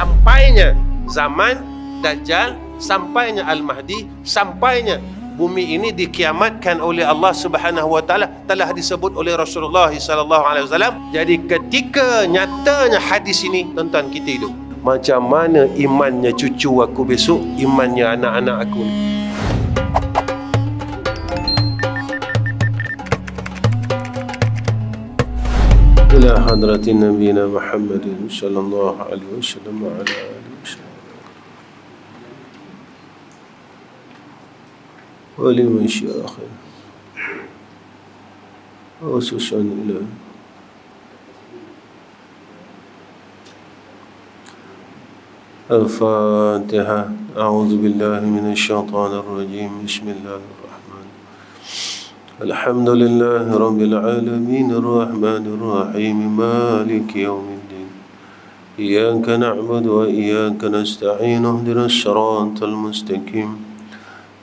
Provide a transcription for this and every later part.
sampainya zaman Dajjal sampainya Al-Mahdi sampainya bumi ini dikiamatkan oleh Allah Subhanahu wa taala telah disebut oleh Rasulullah sallallahu alaihi wasallam. Jadi ketika nyatanya hadis ini tuan-tuan kita hidup. Macam mana imannya cucu aku besok imannya anak-anak aku ni إلى حضرة نبينا محمد صلى الله عليه وسلم وعلى آله وسلم ولمن شيخنا وخصوصا إلى. الفاتحة. أعوذ بالله من الشيطان الرجيم. بسم الله. الحمد لله رب العالمين الرحمن الرحيم مالك يوم الدين. إياك نعبد وإياك نستعين اهدنا الصراط المستقيم.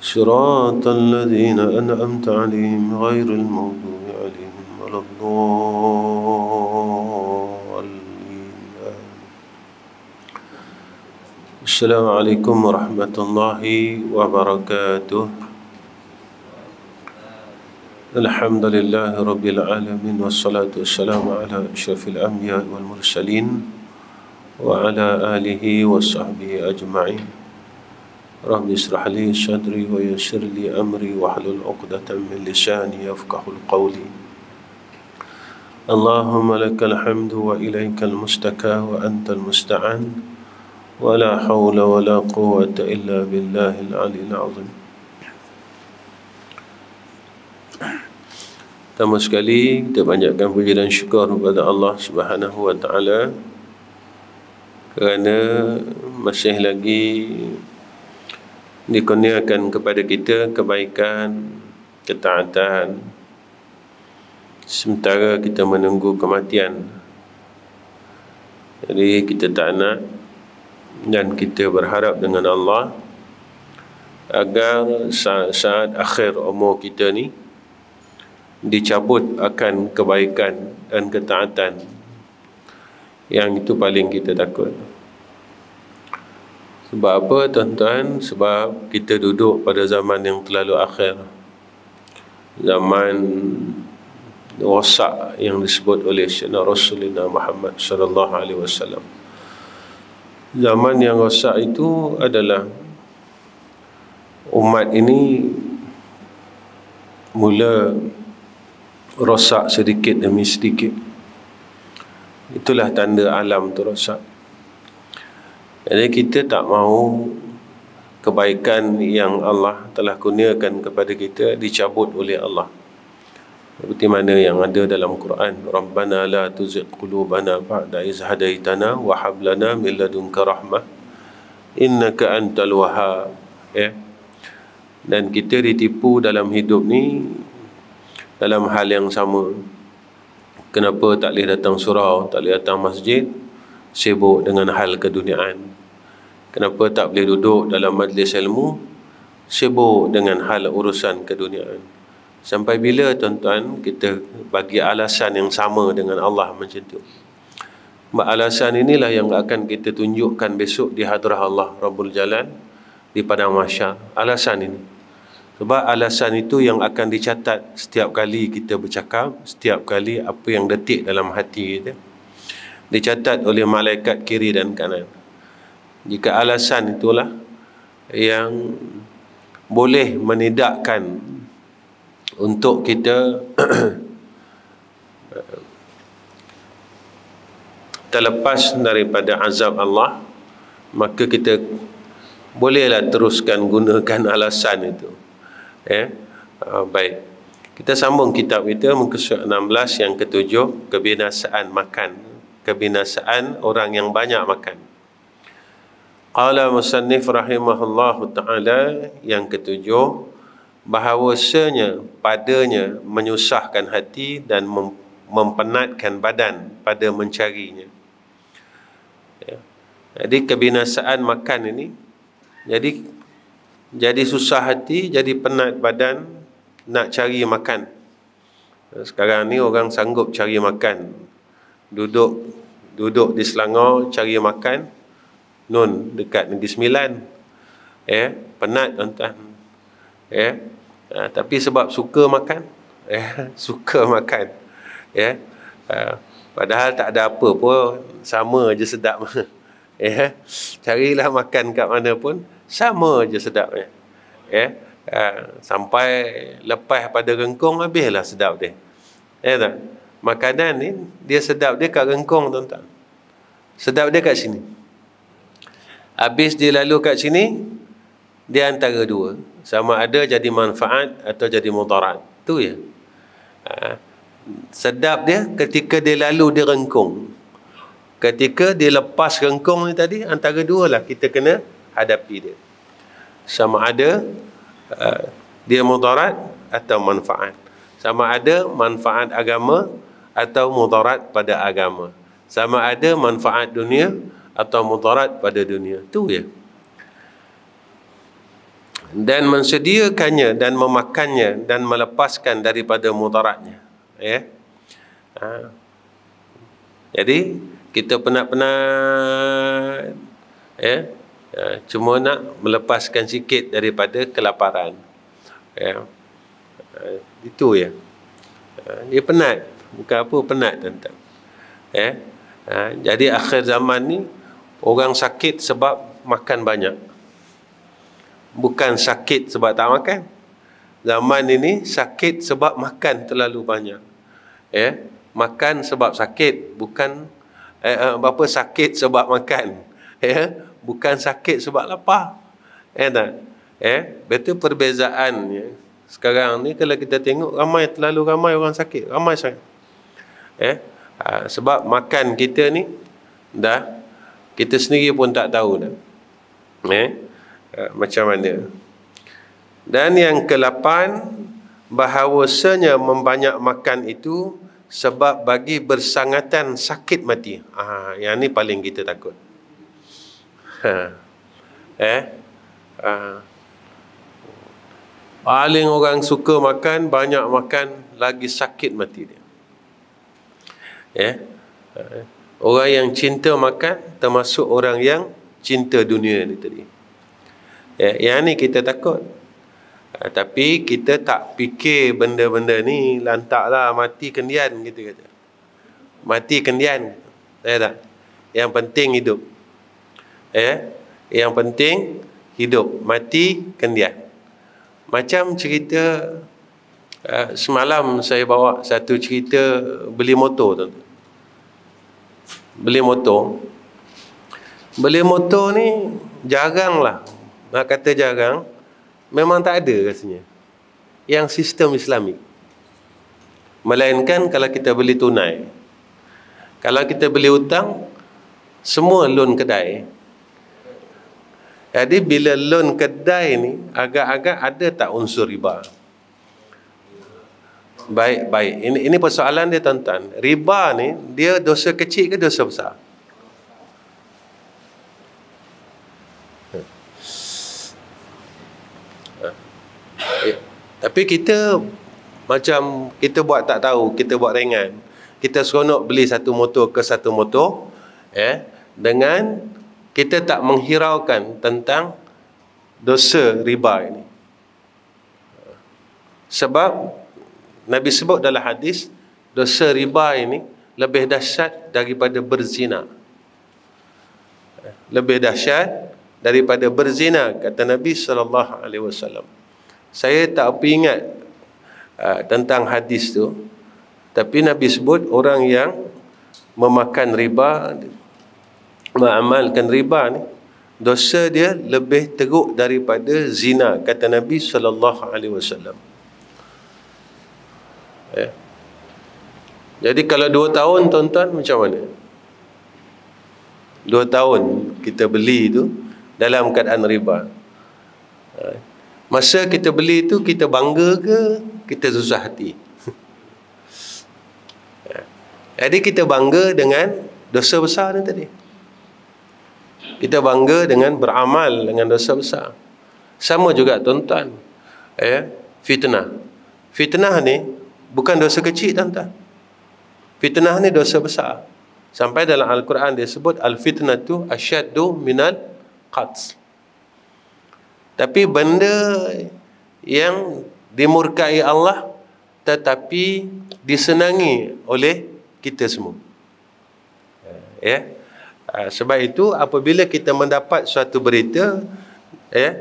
صراط الذين أنعمت عليهم غير المغضوب عليهم ولا الضالين. السلام عليكم ورحمة الله وبركاته. الحمد لله رب العالمين والصلاة والسلام على أشرف الأنبياء والمرسلين وعلى آله وصحبه أجمعين. رب اشرح لي صدري ويسر لي أمري واحلل عقدة من لساني يفقه القول اللهم لك الحمد وإليك المستكى وأنت المستعان. ولا حول ولا قوة إلا بالله العلي العظيم. Pertama sekali kita panjatkan puji dan syukur kepada Allah Subhanahu wa taala kerana masih lagi dikurniakan kepada kita kebaikan, ketaatan sementara kita menunggu kematian. Jadi kita tak nak dan kita berharap dengan Allah agar saat, saat akhir umur kita ni dicabut akan kebaikan dan ketaatan. Yang itu paling kita takut. Sebab apa tuan-tuan? Sebab kita duduk pada zaman yang terlalu akhir. Zaman rosak yang disebut oleh Sayyidina Rasulullah Muhammad sallallahu alaihi wasallam. Zaman yang rosak itu adalah umat ini mula rosak sedikit demi sedikit. Itulah tanda alam tu rosak. Jadi kita tak mahu kebaikan yang Allah telah kurniakan kepada kita dicabut oleh Allah. Seperti mana yang ada dalam Quran Rabbana la tuzigh qulubana ba'da iz hadaitana wa hab lana min ladunka rahmah innaka antal wahhab. Ya. Dan kita ditipu dalam hidup ni dalam hal yang sama kenapa tak boleh datang surau tak boleh datang masjid? Sibuk dengan hal keduniaan. Kenapa tak boleh duduk dalam majlis ilmu? Sibuk dengan hal urusan keduniaan. Sampai bila tuan-tuan kita bagi alasan yang sama dengan Allah macam tu? Alasan inilah yang akan kita tunjukkan besok di hadrah Allah Rabbul Jalan di padang mahsyar. Alasan ini sebab alasan itu yang akan dicatat setiap kali kita bercakap, setiap kali apa yang detik dalam hati kita. Dicatat oleh malaikat kiri dan kanan. Jika alasan itulah yang boleh menidakkan untuk kita terlepas daripada azab Allah, maka kita bolehlah teruskan gunakan alasan itu ya uh, baik. Kita sambung kitab kita muka surat 16 yang ketujuh kebinasaan makan. Kebinasaan orang yang banyak makan. Qala musannif rahimahullahu taala yang ketujuh bahawasanya padanya menyusahkan hati dan mem mempenatkan badan pada mencarinya. Ya. jadi kebinasaan makan ini jadi jadi susah hati, jadi penat badan nak cari makan. Sekarang ni orang sanggup cari makan. Duduk duduk di Selangor cari makan Nun dekat Negeri Sembilan. Eh, penat tuan-tuan. Eh, uh, tapi sebab suka makan, eh, suka makan. Eh, uh, padahal tak ada apa pun, sama je sedap. eh, carilah makan kat mana pun, sama je sedapnya. Eh, uh, sampai lepas pada rengkong habislah sedap dia. Eh tak? Makanan ni dia sedap dia kat rengkong tuan-tuan. Sedap dia kat sini. Habis dia lalu kat sini, dia antara dua. Sama ada jadi manfaat atau jadi mudarat. Tu ya. Ha. Sedap dia ketika dia lalu dia rengkung. Ketika dia lepas rengkung ni tadi, antara dua lah kita kena hadapi dia. Sama ada uh, dia mudarat atau manfaat. Sama ada manfaat agama atau mudarat pada agama. Sama ada manfaat dunia atau mudarat pada dunia. Itu ya. Dan mensediakannya dan memakannya dan melepaskan daripada mudaratnya. Ya. Ha. Jadi kita penat-penat ya. Ha. Cuma nak melepaskan sikit daripada kelaparan. Ya. Ha. Itu ya. Ha. Dia penat. Bukan apa penat tentang. Ya. Ha. Jadi akhir zaman ni Orang sakit sebab makan banyak. Bukan sakit sebab tak makan. Zaman ini sakit sebab makan terlalu banyak. Ya, makan sebab sakit, bukan eh, eh, apa sakit sebab makan. Ya, bukan sakit sebab lapar. Ya tak? Eh, betul perbezaan ya. Sekarang ni kalau kita tengok ramai terlalu ramai orang sakit, ramai sangat. Eh, ha, sebab makan kita ni dah kita sendiri pun tak tahu dah. Eh? Uh, macam mana. Dan yang kelapan, bahawasanya membanyak makan itu sebab bagi bersangatan sakit mati. Ah, yang ni paling kita takut. Ha. Eh? Ah. Paling orang suka makan, banyak makan, lagi sakit mati dia. Eh? Orang yang cinta makan termasuk orang yang cinta dunia ni tadi. Ya, yang ni kita takut. Ha, tapi kita tak fikir benda-benda ni lantaklah mati kendian gitu kata. Mati kendian. Ya tak? Yang penting hidup. Ya. Yang penting hidup, mati kendian. Macam cerita uh, semalam saya bawa satu cerita beli motor tuan-tuan. Beli motor. Beli motor ni jarang lah. Nak kata jarang memang tak ada rasanya. Yang sistem islamik. Melainkan kalau kita beli tunai. Kalau kita beli hutang semua loan kedai jadi bila loan kedai ni agak-agak ada tak unsur riba Baik, baik. Ini ini persoalan dia tuan-tuan. Riba ni dia dosa kecil ke dosa besar? Eh, tapi kita macam kita buat tak tahu, kita buat ringan. Kita seronok beli satu motor ke satu motor eh dengan kita tak menghiraukan tentang dosa riba ini. Sebab Nabi sebut dalam hadis dosa riba ini lebih dahsyat daripada berzina. Lebih dahsyat daripada berzina kata Nabi sallallahu alaihi wasallam. Saya tak ingat uh, tentang hadis tu tapi Nabi sebut orang yang memakan riba mengamalkan riba ni dosa dia lebih teruk daripada zina kata Nabi sallallahu alaihi wasallam. Ya. Jadi kalau dua tahun tuan-tuan macam mana? Dua tahun kita beli itu dalam keadaan riba. Ha. Masa kita beli itu kita bangga ke kita susah hati? Ya. Jadi kita bangga dengan dosa besar tadi. Kita bangga dengan beramal dengan dosa besar. Sama juga tuan-tuan. Eh, fitnah. Fitnah ni bukan dosa kecil tuan-tuan fitnah ni dosa besar Sampai dalam Al-Quran dia sebut al-fitnatu asyaddu minal qatl. Tapi benda yang dimurkai Allah tetapi disenangi oleh kita semua. Ya. Ha, sebab itu apabila kita mendapat suatu berita ya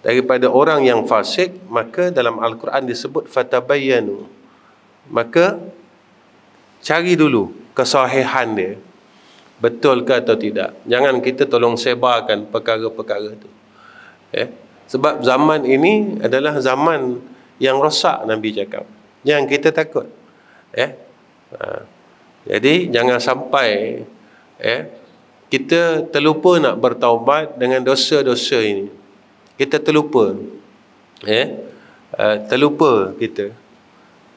daripada orang yang fasik maka dalam Al-Quran disebut fatabayyanu. Maka cari dulu kesahihan dia betul ke atau tidak jangan kita tolong sebarkan perkara-perkara itu eh? sebab zaman ini adalah zaman yang rosak Nabi cakap yang kita takut eh? ha. jadi jangan sampai eh? Kita terlupa nak bertaubat dengan dosa-dosa ini kita terlupa eh? Uh, terlupa kita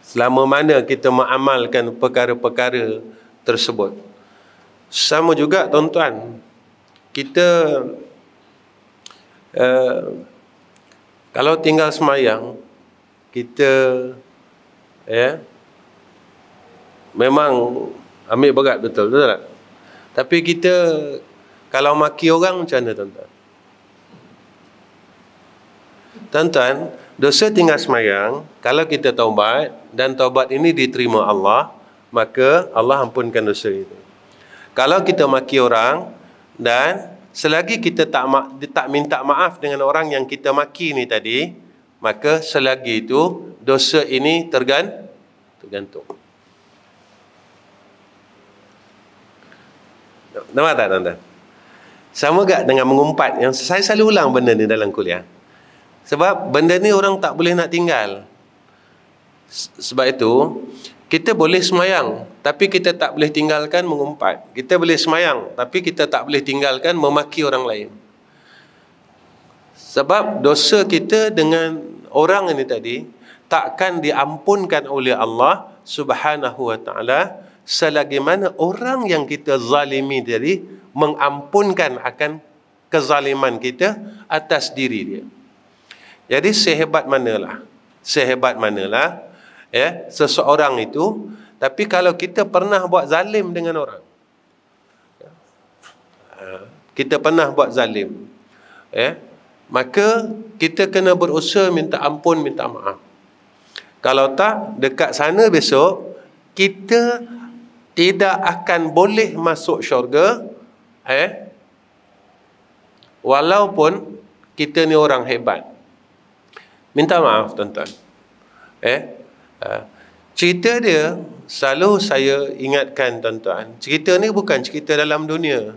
selama mana kita mengamalkan perkara-perkara tersebut. Sama juga tuan-tuan, kita uh, kalau tinggal semayang, kita ya yeah, memang ambil berat betul, betul tak? Tapi kita kalau maki orang macam mana tuan-tuan? Tuan-tuan, dosa tinggal semayang, kalau kita taubat dan taubat ini diterima Allah, maka Allah ampunkan dosa itu. Kalau kita maki orang dan selagi kita tak tak minta maaf dengan orang yang kita maki ni tadi, maka selagi itu dosa ini tergan tergantung. Nampak tak tuan-tuan? Sama gak dengan mengumpat yang saya selalu ulang benda ni dalam kuliah. Sebab benda ni orang tak boleh nak tinggal. Sebab itu, kita boleh semayang tapi kita tak boleh tinggalkan mengumpat kita boleh semayang tapi kita tak boleh tinggalkan memaki orang lain sebab dosa kita dengan orang ini tadi takkan diampunkan oleh Allah subhanahu wa ta'ala selagi mana orang yang kita zalimi tadi mengampunkan akan kezaliman kita atas diri dia. Jadi sehebat manalah sehebat manalah ya seseorang itu. Tapi kalau kita pernah buat zalim dengan orang ha, kita pernah buat zalim ya maka kita kena berusaha minta ampun minta maaf. Kalau tak dekat sana besok kita tidak akan boleh masuk syurga eh walaupun kita ni orang hebat. Minta maaf tuan-tuan. Eh Ha. cerita dia selalu saya ingatkan tuan-tuan. Cerita ni bukan cerita dalam dunia.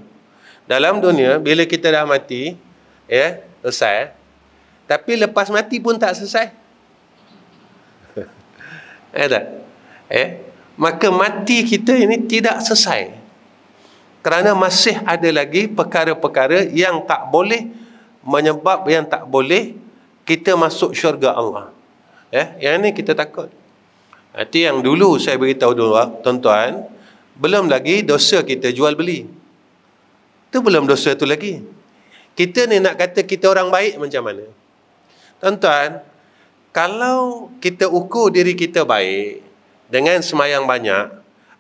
Dalam dunia bila kita dah mati ya selesai tapi lepas mati pun tak selesai. Eh tak? Eh maka mati kita ini tidak selesai kerana masih ada lagi perkara-perkara yang tak boleh menyebab yang tak boleh kita masuk syurga Allah eh yang ni kita takut Itu yang dulu saya beritahu dulu tuan-tuan, belum lagi dosa kita jual beli. Itu belum dosa tu lagi. Kita ni nak kata kita orang baik macam mana? Tuan-tuan, kalau kita ukur diri kita baik dengan semayang banyak,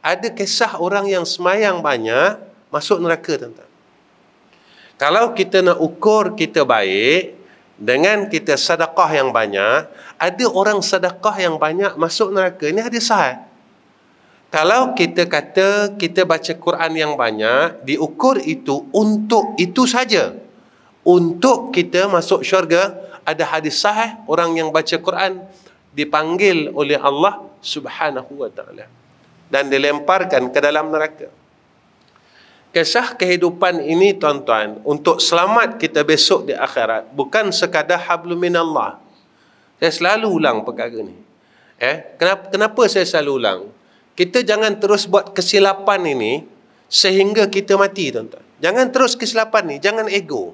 ada kisah orang yang semayang banyak masuk neraka tuan-tuan. Kalau kita nak ukur kita baik dengan kita sedekah yang banyak, ada orang sedekah yang banyak masuk neraka. Ini hadis sahih. Kalau kita kata kita baca Quran yang banyak, diukur itu untuk itu saja. Untuk kita masuk syurga, ada hadis sahih orang yang baca Quran dipanggil oleh Allah Subhanahu wa taala dan dilemparkan ke dalam neraka. Kisah kehidupan ini tuan-tuan untuk selamat kita besok di akhirat bukan sekadar hablum minallah. Saya selalu ulang perkara ni. Eh, kenapa kenapa saya selalu ulang? Kita jangan terus buat kesilapan ini sehingga kita mati tuan-tuan. Jangan terus kesilapan ni, jangan ego.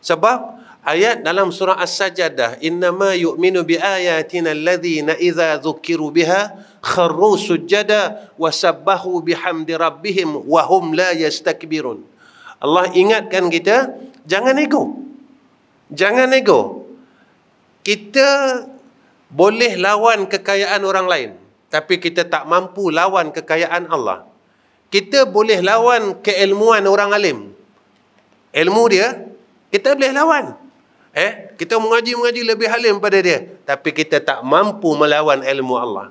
Sebab ayat dalam surah As-Sajdah innama yu'minu bi ayatina alladhina idza dzukiru biha kharru sujada wa sabbahu bihamdi rabbihim wa hum la yastakbirun Allah ingatkan kita jangan ego jangan ego kita boleh lawan kekayaan orang lain tapi kita tak mampu lawan kekayaan Allah kita boleh lawan keilmuan orang alim. Ilmu dia, kita boleh lawan. Eh, kita mengaji-mengaji lebih alim pada dia. Tapi kita tak mampu melawan ilmu Allah.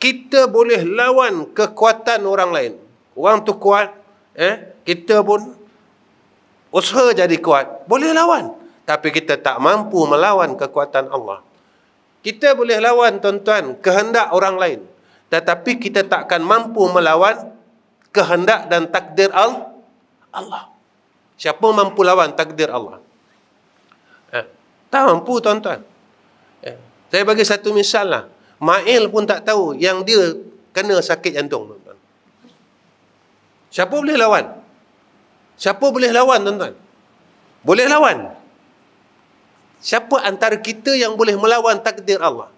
Kita boleh lawan kekuatan orang lain. Orang tu kuat, eh, kita pun usaha jadi kuat. Boleh lawan. Tapi kita tak mampu melawan kekuatan Allah. Kita boleh lawan tuan-tuan kehendak orang lain. Tetapi kita takkan mampu melawan kehendak dan takdir Allah. Siapa mampu lawan takdir Allah? Tak mampu tuan-tuan. Eh, saya bagi satu misal lah. Ma'il pun tak tahu yang dia kena sakit jantung tuan-tuan. Siapa boleh lawan? Siapa boleh lawan tuan-tuan? Boleh lawan. Siapa antara kita yang boleh melawan takdir Allah?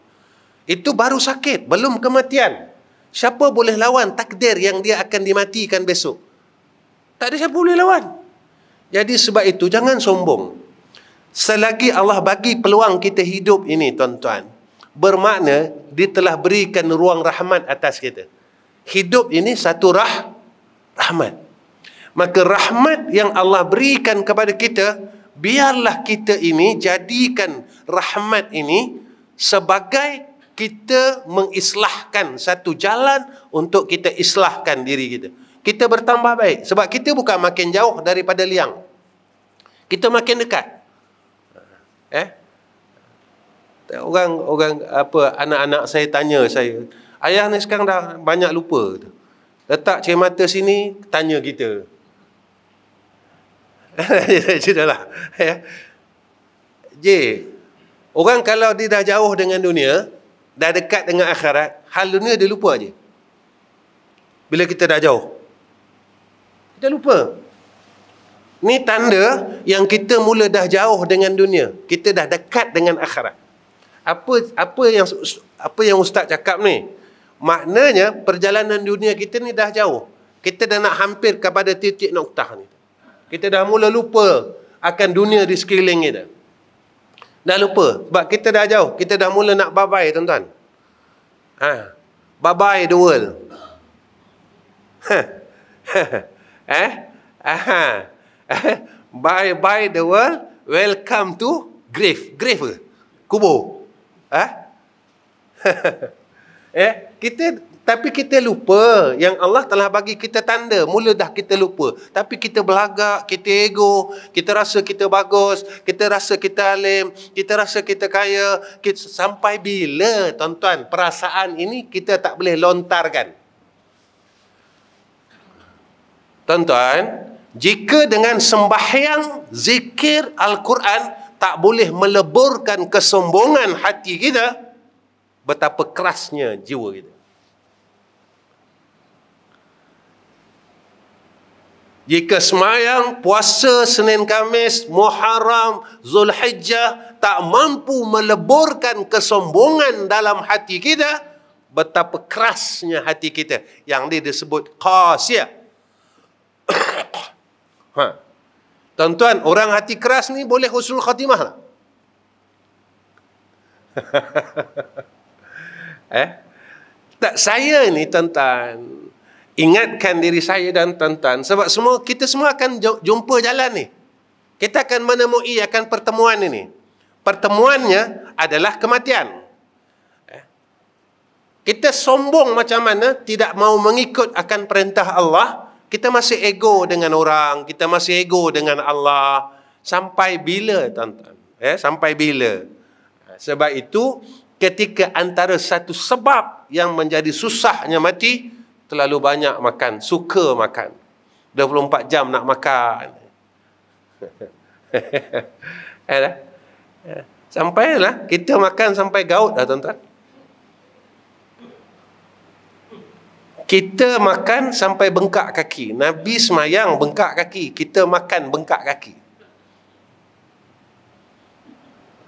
Itu baru sakit, belum kematian. Siapa boleh lawan takdir yang dia akan dimatikan besok? Tak ada siapa boleh lawan. Jadi sebab itu jangan sombong. Selagi Allah bagi peluang kita hidup ini tuan-tuan, bermakna dia telah berikan ruang rahmat atas kita. Hidup ini satu rah rahmat. Maka rahmat yang Allah berikan kepada kita, biarlah kita ini jadikan rahmat ini sebagai kita mengislahkan satu jalan untuk kita islahkan diri kita. Kita bertambah baik. Sebab kita bukan makin jauh daripada liang. Kita makin dekat. Eh? Orang orang apa anak-anak saya tanya saya, ayah ni sekarang dah banyak lupa. Letak cermata sini, tanya kita. Sudahlah. Ya. J, orang kalau dia dah jauh dengan dunia, dah dekat dengan akhirat, hal dunia dia lupa aje. Bila kita dah jauh. Kita lupa. Ni tanda yang kita mula dah jauh dengan dunia. Kita dah dekat dengan akhirat. Apa apa yang apa yang ustaz cakap ni? Maknanya perjalanan dunia kita ni dah jauh. Kita dah nak hampir kepada titik noktah ni. Kita dah mula lupa akan dunia di sekeliling kita. Dah lupa. Sebab kita dah jauh. Kita dah mula nak bye-bye tuan-tuan. Ha. Bye-bye the world. eh? Aha. Bye-bye the world. Welcome to grave. Grave ke? Kubur. Ha? eh? Kita tapi kita lupa yang Allah telah bagi kita tanda. Mula dah kita lupa. Tapi kita belagak, kita ego, kita rasa kita bagus, kita rasa kita alim, kita rasa kita kaya. Kita, sampai bila, tuan-tuan, perasaan ini kita tak boleh lontarkan. Tuan-tuan, jika dengan sembahyang, zikir Al-Quran tak boleh meleburkan kesombongan hati kita, betapa kerasnya jiwa kita. Jika semayang, puasa Senin Kamis, Muharram, Zulhijjah tak mampu meleburkan kesombongan dalam hati kita, betapa kerasnya hati kita yang dia disebut qasiyah. ha. Tuan-tuan, orang hati keras ni boleh husnul khatimah lah. eh? Tak saya ni tuan-tuan ingatkan diri saya dan tuan-tuan sebab semua kita semua akan jumpa jalan ni. Kita akan menemui akan pertemuan ini. Pertemuannya adalah kematian. Eh? Kita sombong macam mana tidak mau mengikut akan perintah Allah, kita masih ego dengan orang, kita masih ego dengan Allah. Sampai bila tuan-tuan? Eh, sampai bila? Sebab itu ketika antara satu sebab yang menjadi susahnya mati terlalu banyak makan, suka makan. 24 jam nak makan. eh, dah. Sampailah kita makan sampai gaut dah tuan-tuan. Kita makan sampai bengkak kaki. Nabi semayang bengkak kaki. Kita makan bengkak kaki.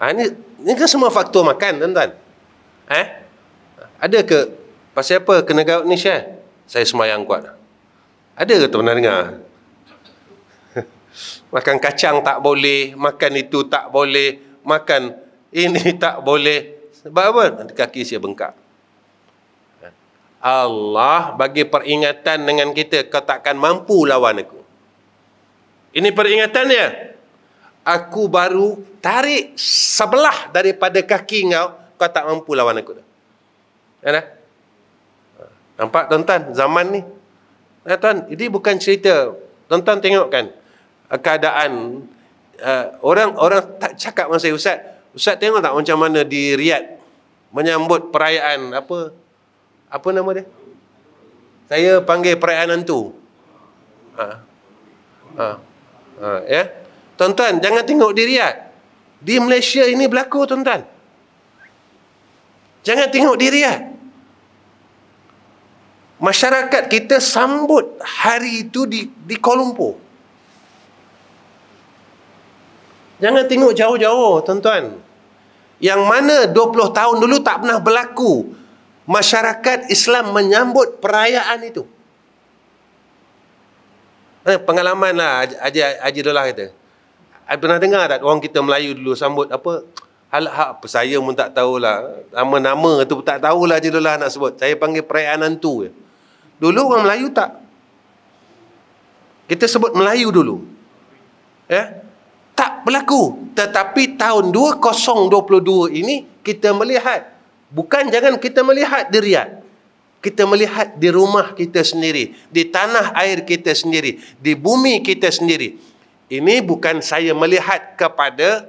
Ha, ini, ini kan semua faktor makan, tuan-tuan. Eh? Ada ke? Pasal apa kena gaut ni, Syah? saya semayang kuat. Ada ke tuan dengar? makan kacang tak boleh, makan itu tak boleh, makan ini tak boleh. Sebab apa? Nanti kaki saya bengkak. Allah bagi peringatan dengan kita kau takkan mampu lawan aku. Ini peringatannya. Aku baru tarik sebelah daripada kaki kau, kau tak mampu lawan aku. Ya, Nampak tuan-tuan zaman ni? Ya, tuan, ini bukan cerita. Tuan-tuan tengok kan keadaan uh, orang orang tak cakap saya ustaz. Ustaz tengok tak macam mana di Riyadh menyambut perayaan apa apa nama dia? Saya panggil perayaan hantu. Ha. Ha. ha. ya. Tuan-tuan, jangan tengok di Riyadh. Di Malaysia ini berlaku, tuan-tuan. Jangan tengok di Riyadh. Masyarakat kita sambut hari itu di di Kuala Lumpur. Jangan tengok jauh-jauh, tuan-tuan. Yang mana 20 tahun dulu tak pernah berlaku masyarakat Islam menyambut perayaan itu. Eh, pengalaman lah Haji, Haji Dolah kata. Saya pernah dengar tak orang kita Melayu dulu sambut apa? Hal apa saya pun tak tahulah. Nama-nama tu tak tahulah Haji Dolah nak sebut. Saya panggil perayaan hantu. Dulu orang Melayu tak. Kita sebut Melayu dulu. Ya? Eh? tak berlaku. Tetapi tahun 2022 ini kita melihat bukan jangan kita melihat di Riyadh. Kita melihat di rumah kita sendiri, di tanah air kita sendiri, di bumi kita sendiri. Ini bukan saya melihat kepada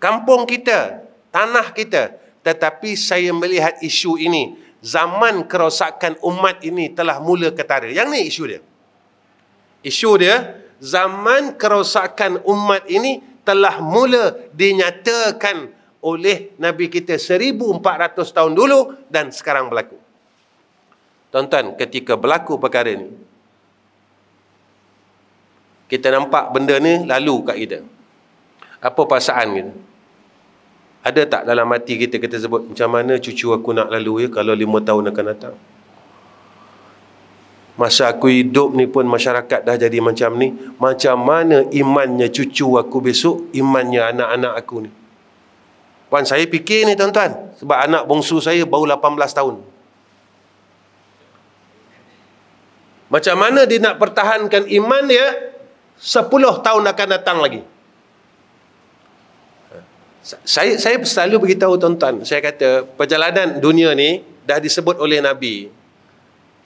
kampung kita, tanah kita, tetapi saya melihat isu ini. Zaman kerosakan umat ini telah mula ketara. Yang ni isu dia. Isu dia zaman kerosakan umat ini telah mula dinyatakan oleh Nabi kita 1400 tahun dulu dan sekarang berlaku. Tonton ketika berlaku perkara ini kita nampak benda ni lalu kat kita. Apa perasaan kita? Ada tak dalam hati kita kita sebut macam mana cucu aku nak lalu ya kalau lima tahun akan datang? Masa aku hidup ni pun masyarakat dah jadi macam ni. Macam mana imannya cucu aku besok, imannya anak-anak aku ni. Puan saya fikir ni tuan-tuan. Sebab anak bongsu saya baru 18 tahun. Macam mana dia nak pertahankan iman dia 10 tahun akan datang lagi. Saya saya selalu beritahu tuan-tuan. Saya kata perjalanan dunia ni dah disebut oleh Nabi.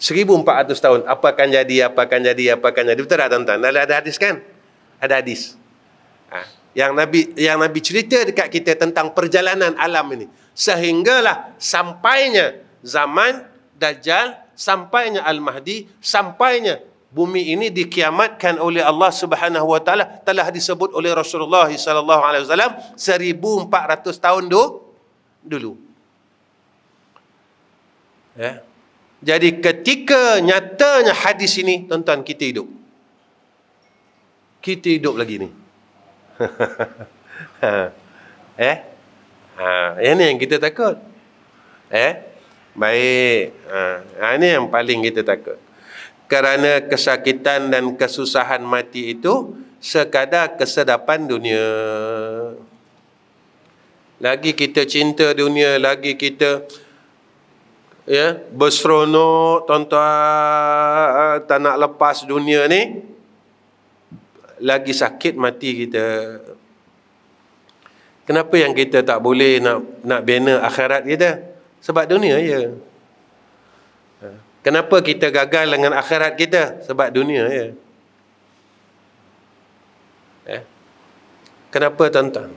1400 tahun apa akan jadi apa akan jadi apa akan jadi betul tak tuan-tuan ada, ada hadis kan ada hadis ha. Yang nabi yang nabi cerita dekat kita tentang perjalanan alam ini sehinggalah sampainya zaman dajjal sampainya al-mahdi sampainya bumi ini dikiamatkan oleh Allah Subhanahu wa taala telah disebut oleh Rasulullah sallallahu alaihi wasallam 1400 tahun dulu ya jadi ketika nyatanya hadis ini, tuan-tuan, kita hidup. Kita hidup lagi ni. eh? Ha, yang ni yang kita takut. Eh? Baik. Ha, ini yang paling kita takut. Kerana kesakitan dan kesusahan mati itu sekadar kesedapan dunia. Lagi kita cinta dunia, lagi kita ya berseronok tuan-tuan tak nak lepas dunia ni lagi sakit mati kita. Kenapa yang kita tak boleh nak nak bina akhirat kita? Sebab dunia ya kenapa kita gagal dengan akhirat kita? Sebab dunia ya eh? kenapa tuan-tuan?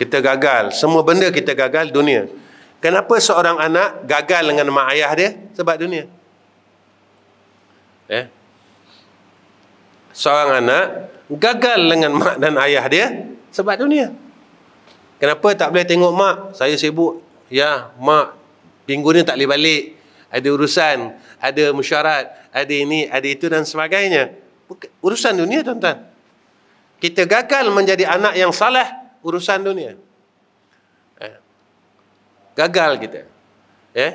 Kita gagal. Semua benda kita gagal dunia. Kenapa seorang anak gagal dengan mak ayah dia? Sebab dunia. Eh? Seorang anak gagal dengan mak dan ayah dia sebab dunia. Kenapa tak boleh tengok mak? Saya sibuk. Ya, mak minggu ni tak boleh balik. Ada urusan, ada mesyuarat, ada ini, ada itu dan sebagainya. Urusan dunia, tuan-tuan. Kita gagal menjadi anak yang salah, urusan dunia gagal kita. Eh?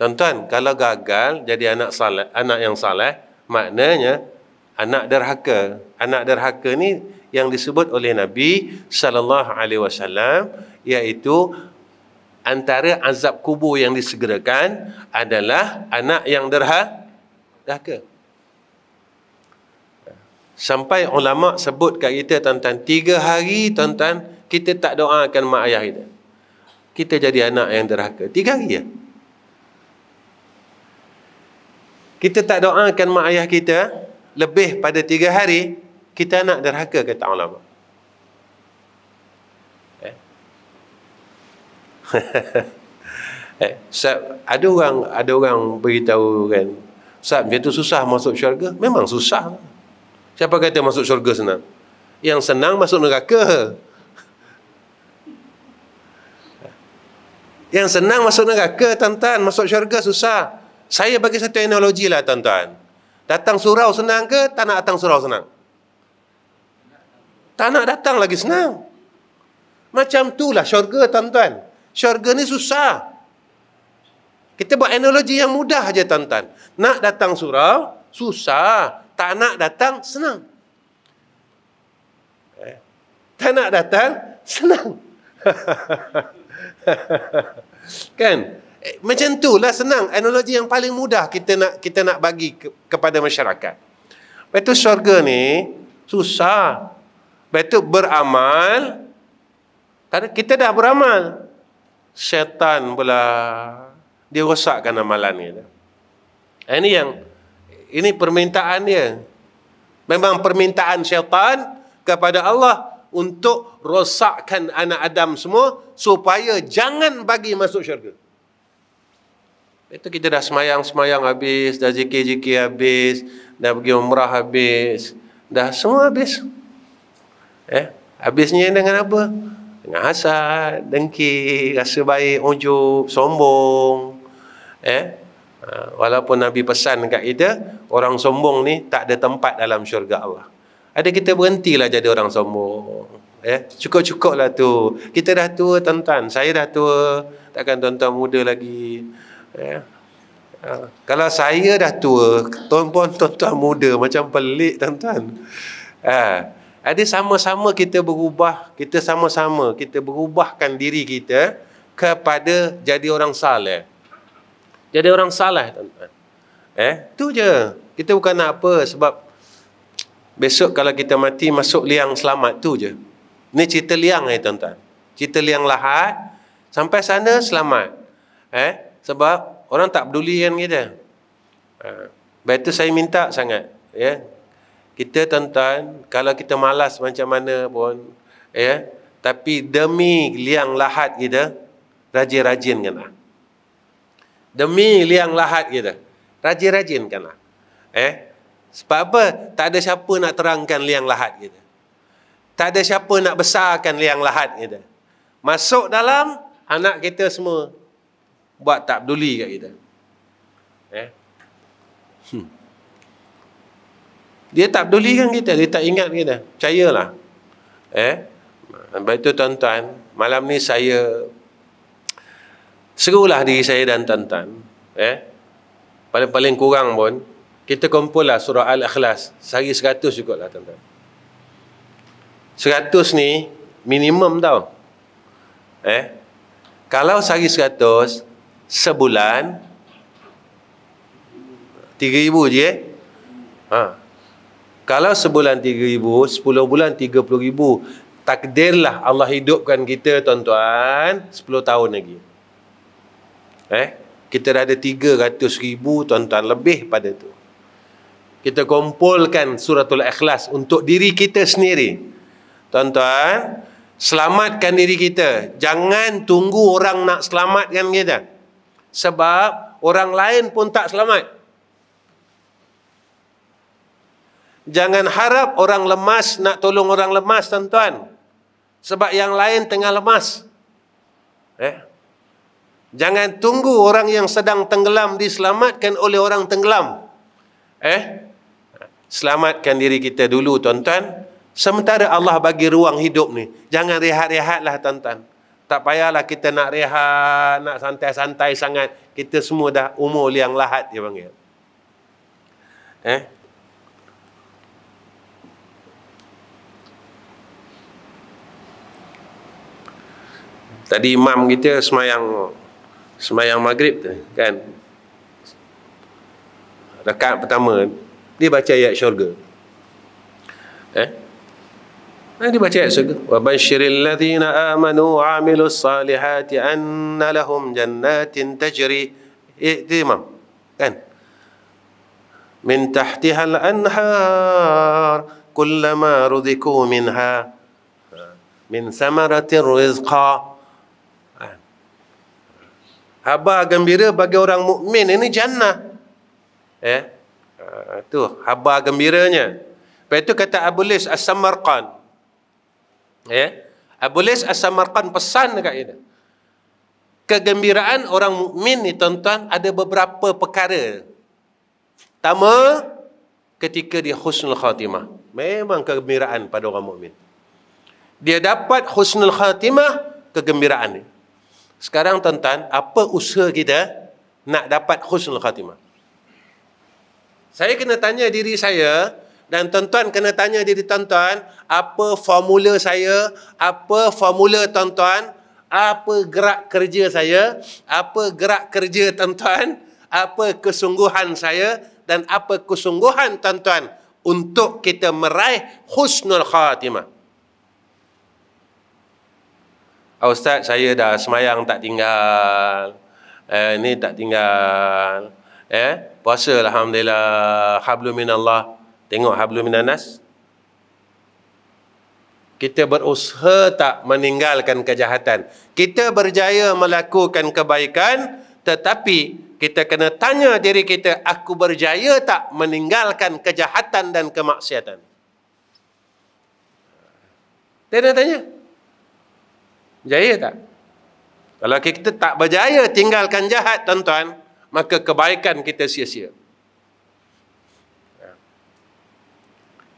Tuan-tuan, kalau gagal jadi anak saleh, anak yang saleh, maknanya anak derhaka. Anak derhaka ni yang disebut oleh Nabi sallallahu alaihi wasallam iaitu antara azab kubur yang disegerakan adalah anak yang derha derhaka. Sampai ulama sebut kat kita tuan-tuan, tiga hari tuan-tuan, kita tak doakan mak ayah kita. Kita jadi anak yang derhaka. Tiga hari ya. Kita tak doakan mak ayah kita, lebih pada tiga hari, kita anak derhaka kata ulama. Eh? eh, ada orang ada orang beritahu kan, Ustaz, macam tu susah masuk syurga? Memang susah. Siapa kata masuk syurga senang? Yang senang masuk neraka. Yang senang masuk neraka, tuan-tuan. Masuk syurga susah. Saya bagi satu analogi lah, tuan-tuan. Datang surau senang ke? Tak nak datang surau senang? Tak nak datang lagi senang. Macam tu lah syurga, tuan-tuan. Syurga ni susah. Kita buat analogi yang mudah aja, tuan-tuan. Nak datang surau, susah tak nak datang senang eh? tak nak datang senang kan eh, macam lah senang. Analogi yang paling mudah kita nak kita nak bagi ke, kepada masyarakat. Betul syurga ni susah. Betul beramal Karena kita dah beramal. Syaitan pula dia rosakkan amalan ni ini yang ini permintaan dia. Memang permintaan syaitan kepada Allah untuk rosakkan anak Adam semua supaya jangan bagi masuk syurga. Itu kita dah semayang-semayang habis, dah zikir-zikir habis, dah pergi umrah habis, dah semua habis. Eh, habisnya dengan apa? Dengan hasad, dengki, rasa baik, ujub, sombong. Eh, Ha, walaupun Nabi pesan dekat kita, orang sombong ni tak ada tempat dalam syurga Allah. Ada kita berhentilah jadi orang sombong. Eh, cukup-cukup lah tu. Kita dah tua tuan-tuan. Saya dah tua. Takkan tuan-tuan muda lagi. Eh. Ha, kalau saya dah tua, tuan-tuan tuan-tuan muda macam pelik tuan-tuan. Ha. Ada sama-sama kita berubah, kita sama-sama kita berubahkan diri kita kepada jadi orang saleh. Jadi orang salah tuan-tuan. Eh, tu je. Kita bukan nak apa sebab besok kalau kita mati masuk liang selamat tu je. Ni cerita liang eh tuan-tuan. Cerita liang lahat sampai sana selamat. Eh, sebab orang tak peduli kan kita. Ha. Tu saya minta sangat, ya. Kita tuan-tuan, kalau kita malas macam mana pun, ya, tapi demi liang lahat kita, rajin-rajin kan lah. Demi liang lahat kita rajin-rajinkanlah eh sebab apa? Tak ada siapa nak terangkan liang lahat kita. Tak ada siapa nak besarkan liang lahat kita. Masuk dalam anak kita semua buat tak peduli kat kita eh hmm. dia tak peduli kan kita dia tak ingat kita percayalah eh Baik itu tuan-tuan, malam ni saya Serulah diri saya dan tuan-tuan. Eh? Paling-paling kurang pun, kita kumpul lah surah Al-Ikhlas. Sehari seratus juga lah tuan-tuan. Seratus ni, minimum tau. Eh? Kalau sehari seratus, sebulan, tiga ribu je eh? Ha. Kalau sebulan tiga ribu, sepuluh bulan tiga puluh ribu, takdirlah Allah hidupkan kita tuan-tuan, sepuluh tahun lagi. Eh, kita dah ada 300 ribu tuan-tuan lebih pada tu. Kita kumpulkan suratul ikhlas untuk diri kita sendiri. Tuan-tuan, selamatkan diri kita. Jangan tunggu orang nak selamatkan kita. Sebab orang lain pun tak selamat. Jangan harap orang lemas nak tolong orang lemas, tuan-tuan. Sebab yang lain tengah lemas. Eh? Jangan tunggu orang yang sedang tenggelam diselamatkan oleh orang tenggelam. Eh? Selamatkan diri kita dulu tuan-tuan. Sementara Allah bagi ruang hidup ni. Jangan rehat-rehatlah tuan-tuan. Tak payahlah kita nak rehat, nak santai-santai sangat. Kita semua dah umur yang lahat dia panggil. Eh? Tadi imam kita semayang semayang maghrib tu kan. Rakaat pertama dia baca ayat syurga. Eh? Nah, dia baca ayat syurga. Wa basyiril ladzina amanu wa amilus salihati anna lahum jannatin tajri. Eh, itu imam. Kan? Min tahtiha al-anhar kullama rudhiku minha min samaratir rizqa Habar gembira bagi orang mukmin ini jannah. Eh? Uh, tu habar gembiranya. Lepas itu kata Abu Lis As-Samarqan. Eh? Abu Lis As-Samarqan pesan dekat kita. Kegembiraan orang mukmin ni tuan-tuan ada beberapa perkara. Pertama, ketika dia husnul khatimah. Memang kegembiraan pada orang mukmin. Dia dapat husnul khatimah kegembiraan ni. Sekarang tuan-tuan, apa usaha kita nak dapat husnul khatimah? Saya kena tanya diri saya dan tuan-tuan kena tanya diri tuan-tuan, apa formula saya, apa formula tuan-tuan, apa gerak kerja saya, apa gerak kerja tuan-tuan, apa kesungguhan saya dan apa kesungguhan tuan-tuan untuk kita meraih husnul khatimah. Oh, Ustaz, saya dah semayang tak tinggal. Eh, ni tak tinggal. Eh, puasa Alhamdulillah. Hablu minallah. Tengok hablu minanas. Kita berusaha tak meninggalkan kejahatan. Kita berjaya melakukan kebaikan. Tetapi kita kena tanya diri kita. Aku berjaya tak meninggalkan kejahatan dan kemaksiatan. Dia nak tanya. Jaya tak? Kalau kita tak berjaya tinggalkan jahat tuan-tuan, maka kebaikan kita sia-sia.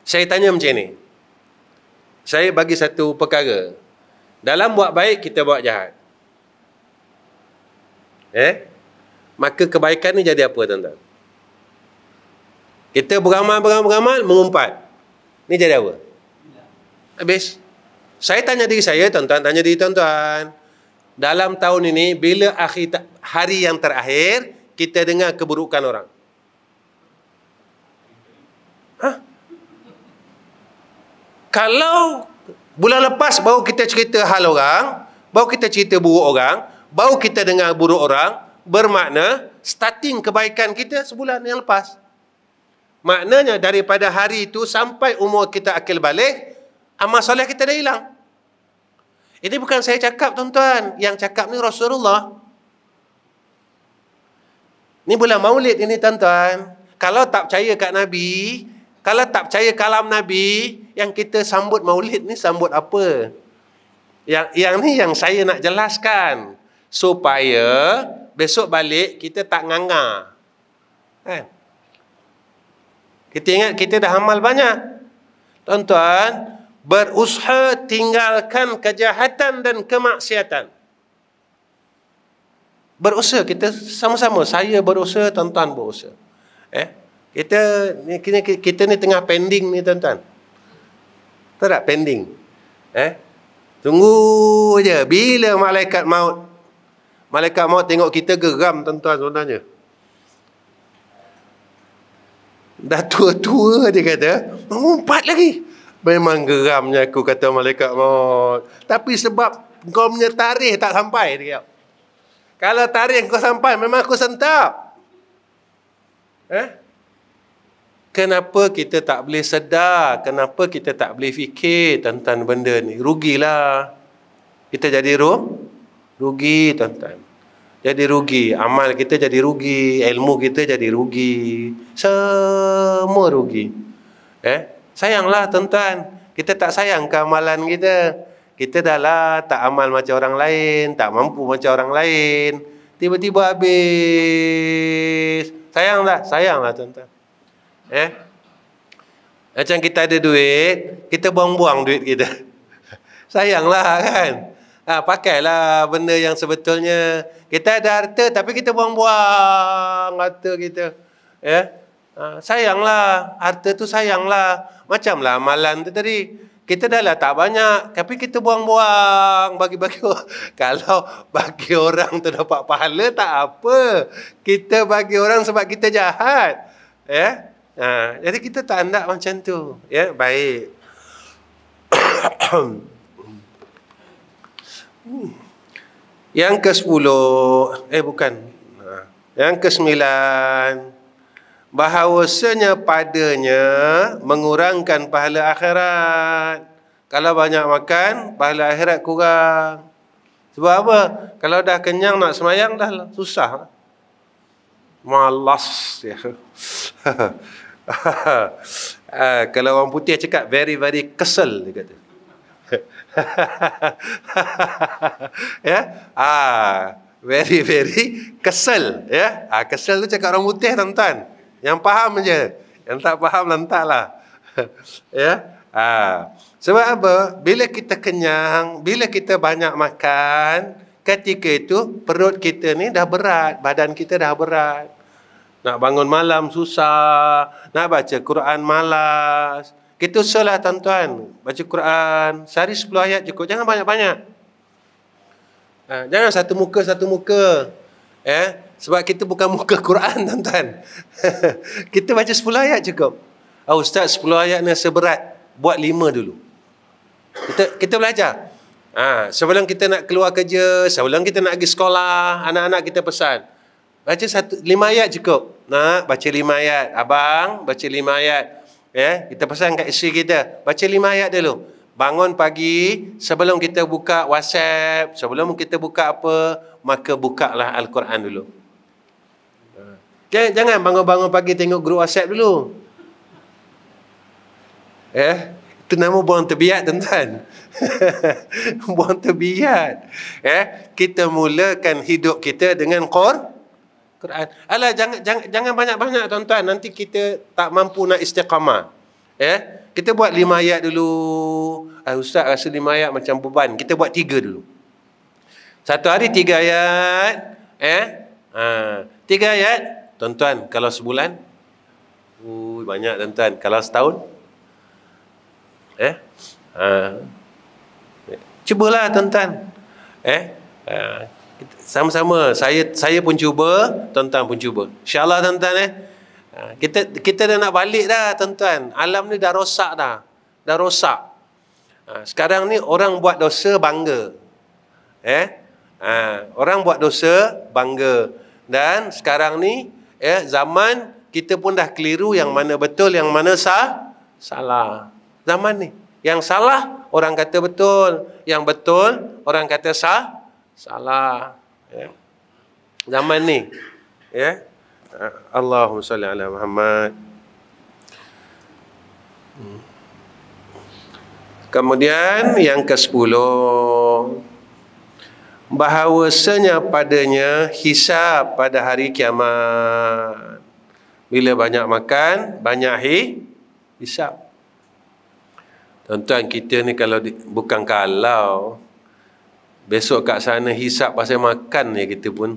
Saya tanya macam ni. Saya bagi satu perkara. Dalam buat baik, kita buat jahat. Eh? Maka kebaikan ni jadi apa tuan-tuan? Kita beramal, beramal, beramal, mengumpat. Ni jadi apa? Habis. Saya tanya diri saya, tuan-tuan, tanya diri tuan-tuan. Dalam tahun ini, bila akhir hari yang terakhir, kita dengar keburukan orang. Hah? Kalau bulan lepas baru kita cerita hal orang, baru kita cerita buruk orang, baru kita dengar buruk orang, bermakna starting kebaikan kita sebulan yang lepas. Maknanya daripada hari itu sampai umur kita akil balik, amal soleh kita dah hilang. Ini bukan saya cakap tuan-tuan. Yang cakap ni Rasulullah. Ini bulan maulid ini tuan-tuan. Kalau tak percaya kat Nabi, kalau tak percaya kalam Nabi, yang kita sambut maulid ni sambut apa? Yang yang ni yang saya nak jelaskan. Supaya besok balik kita tak nganga. Kan? Kita ingat kita dah amal banyak. Tuan-tuan, berusaha tinggalkan kejahatan dan kemaksiatan. Berusaha kita sama-sama saya berusaha tuan-tuan berusaha. Eh? Kita kita, kita ni tengah pending ni tuan-tuan. Tak tak pending. Eh? Tunggu je bila malaikat maut malaikat maut tengok kita geram tuan-tuan sebenarnya. Dah tua-tua dia kata, mengumpat lagi. Memang geramnya aku kata malaikat maut. Tapi sebab kau punya tarikh tak sampai. Dia. Kalau tarikh kau sampai, memang aku sentap. Eh? Kenapa kita tak boleh sedar? Kenapa kita tak boleh fikir tentang benda ni? Rugilah. Kita jadi ru? Rugi, tuan-tuan. Jadi rugi. Amal kita jadi rugi. Ilmu kita jadi rugi. Semua rugi. Eh? Sayanglah tuan-tuan. Kita tak sayang ke amalan kita. Kita dah lah tak amal macam orang lain. Tak mampu macam orang lain. Tiba-tiba habis. Sayang tak? Sayang lah tuan-tuan. Eh? Macam kita ada duit. Kita buang-buang duit kita. Sayanglah kan? Ha, pakailah benda yang sebetulnya. Kita ada harta tapi kita buang-buang harta kita. Ya? Ha, sayanglah. Harta tu sayanglah. Macamlah amalan tu tadi. kita dah lah tak banyak tapi kita buang-buang bagi-bagi kalau bagi orang tu dapat pahala tak apa kita bagi orang sebab kita jahat ya ha, jadi kita tak hendak macam tu ya baik yang ke sepuluh eh bukan ha, yang ke sembilan bahawasanya padanya mengurangkan pahala akhirat. Kalau banyak makan, pahala akhirat kurang. Sebab apa? Kalau dah kenyang nak semayang dah susah. Malas ya. uh, kalau orang putih cakap very very kesel dia kata. ya. Ah, very very kesel ya. Ah kesel tu cakap orang putih tuan-tuan. Yang faham je. Yang tak faham lantaklah. ya. Ha. Sebab apa? Bila kita kenyang, bila kita banyak makan, ketika itu perut kita ni dah berat, badan kita dah berat. Nak bangun malam susah, nak baca Quran malas. Kita usahlah tuan-tuan, baca Quran, sehari 10 ayat cukup, jangan banyak-banyak. Ha, jangan satu muka satu muka. Eh, sebab kita bukan muka Quran tuan-tuan. kita baca 10 ayat cukup. Oh, Ustaz 10 ayat ni seberat. Buat 5 dulu. Kita kita belajar. Ha, sebelum kita nak keluar kerja, sebelum kita nak pergi sekolah, anak-anak kita pesan. Baca satu, 5 ayat cukup. Nak baca 5 ayat. Abang baca 5 ayat. Ya, kita pesan kat isteri kita, baca 5 ayat dulu. Bangun pagi, sebelum kita buka WhatsApp, sebelum kita buka apa, maka bukalah Al-Quran dulu. Jangan, jangan bangun-bangun pagi tengok grup WhatsApp dulu. Eh, itu nama buang terbiat tuan-tuan. buang terbiat. Eh, kita mulakan hidup kita dengan Qur Quran. Alah jangan jangan jangan banyak-banyak tuan-tuan nanti kita tak mampu nak istiqamah. Eh, kita buat lima ayat dulu. Ah, ustaz rasa lima ayat macam beban. Kita buat tiga dulu. Satu hari tiga ayat. Eh, ha, tiga ayat. Tuan-tuan, kalau sebulan, ui, banyak tuan-tuan. Kalau setahun, eh, ha. cubalah tuan-tuan. Eh, ha. Sama-sama. Saya saya pun cuba, tuan-tuan pun cuba. InsyaAllah tuan-tuan eh. Ha. Kita kita dah nak balik dah tuan-tuan. Alam ni dah rosak dah. Dah rosak. Ha. Sekarang ni orang buat dosa bangga. Eh, ha. orang buat dosa bangga. Dan sekarang ni ya zaman kita pun dah keliru yang mana betul yang mana sah salah zaman ni yang salah orang kata betul yang betul orang kata sah salah ya. Zaman ni ya. Allahumma salli ala Muhammad. Kemudian yang ke-10 bahawasanya padanya hisab pada hari kiamat. Bila banyak makan, banyak hi, hisab. Tuan-tuan kita ni kalau di, bukan kalau besok kat sana hisab pasal makan ni kita pun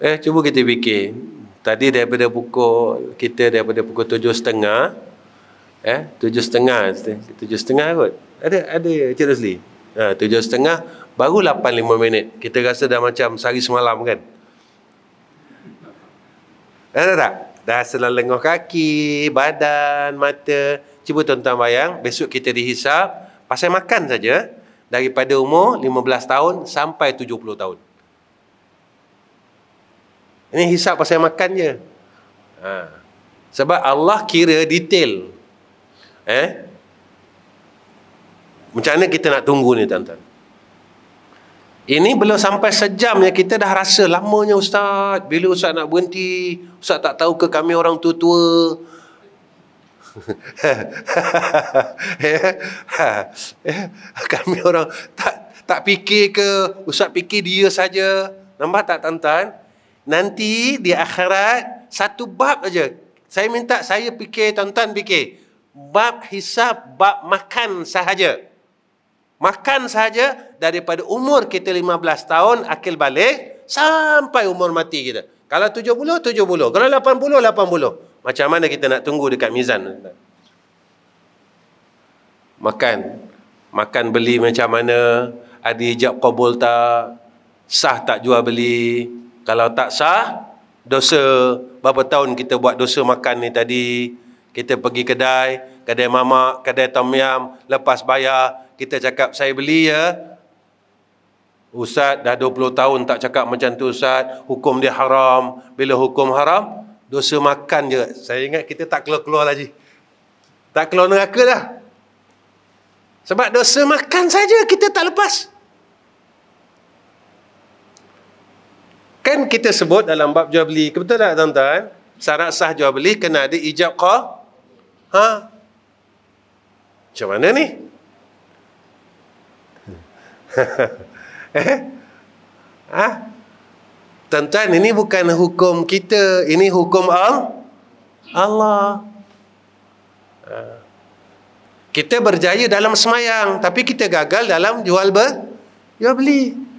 Eh cuba kita fikir Tadi daripada pukul Kita daripada pukul tujuh setengah Eh tujuh setengah Tujuh setengah kot Ada ada Cik Rosli Ha, tujuh setengah, baru lapan lima minit. Kita rasa dah macam sehari semalam kan? Ada tak? Dah selang lengoh kaki, badan, mata. Cuba tuan-tuan bayang, besok kita dihisap pasal makan saja daripada umur 15 tahun sampai 70 tahun. Ini hisap pasal makan je. Ha. Sebab Allah kira detail. Eh? Macam mana kita nak tunggu ni tuan-tuan? Ini belum sampai sejam ya kita dah rasa lamanya ustaz. Bila ustaz nak berhenti, ustaz tak tahu ke kami orang tua-tua. kami orang tak tak fikir ke ustaz fikir dia saja. Nampak tak tuan-tuan? Nanti di akhirat satu bab saja. Saya minta saya fikir tuan-tuan fikir. Bab hisab, bab makan sahaja. Makan saja daripada umur kita 15 tahun akil balik sampai umur mati kita. Kalau 70, 70. Kalau 80, 80. Macam mana kita nak tunggu dekat mizan? makan. Makan beli macam mana? Ada ijab kabul tak? Sah tak jual beli? Kalau tak sah dosa. Berapa tahun kita buat dosa makan ni tadi? Kita pergi kedai kedai mamak kedai tom yam lepas bayar kita cakap saya beli ya. Ustaz dah 20 tahun tak cakap macam tu Ustaz. Hukum dia haram. Bila hukum haram dosa makan je. Saya ingat kita tak keluar-keluar lagi. Tak keluar neraka dah. Sebab dosa makan saja kita tak lepas. Kan kita sebut dalam bab jual beli. Betul tak tuan-tuan? Syarat sah jual beli kena ada ijab qah. Ha? Macam mana ni? Eh? Ha tuan-tuan ini bukan hukum kita ini hukum Allah Allah ha. kita berjaya dalam semayang tapi kita gagal dalam jual ber jual beli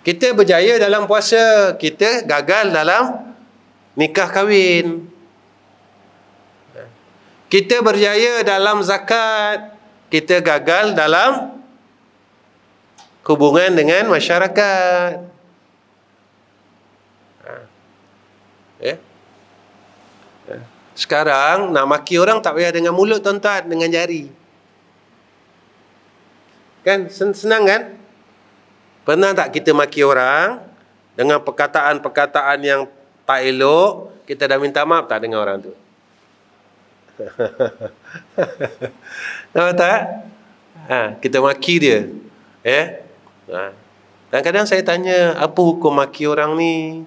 kita berjaya dalam puasa, kita gagal dalam nikah kahwin. Kita berjaya dalam zakat, kita gagal dalam hubungan dengan masyarakat. Ha. Ya. Sekarang nak maki orang tak payah dengan mulut tuan-tuan, dengan jari. Kan senang kan? Pernah tak kita maki orang dengan perkataan-perkataan yang tak elok, kita dah minta maaf tak dengan orang tu? Nampak tak? Ha, kita maki dia. Eh? Ha. Dan kadang saya tanya, apa hukum maki orang ni?